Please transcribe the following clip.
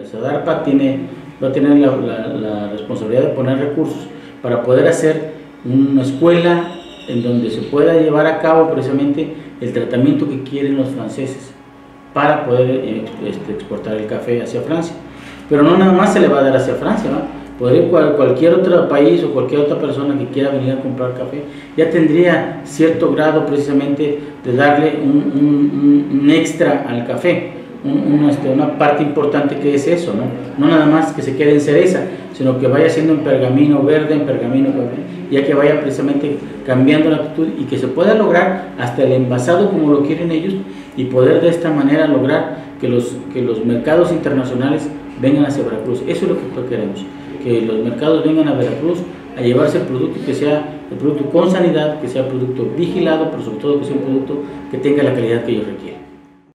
la SEDARPA tiene, la, la, la responsabilidad de poner recursos para poder hacer una escuela en donde se pueda llevar a cabo precisamente el tratamiento que quieren los franceses para poder eh, este, exportar el café hacia Francia. Pero no nada más se le va a dar hacia Francia, ¿no? Podría cualquier otro país o cualquier otra persona que quiera venir a comprar café ya tendría cierto grado precisamente de darle un, un, un extra al café, este, una parte importante que es eso, ¿no? no nada más que se quede en cereza, sino que vaya siendo en pergamino verde, en pergamino ya que vaya precisamente cambiando la actitud y que se pueda lograr hasta el envasado como lo quieren ellos y poder de esta manera lograr que los, que los mercados internacionales vengan hacia Veracruz. Eso es lo que queremos, que los mercados vengan a Veracruz a llevarse el producto que sea el producto con sanidad, que sea producto vigilado, pero sobre todo que sea un producto que tenga la calidad que ellos requieren.